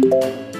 Thank you.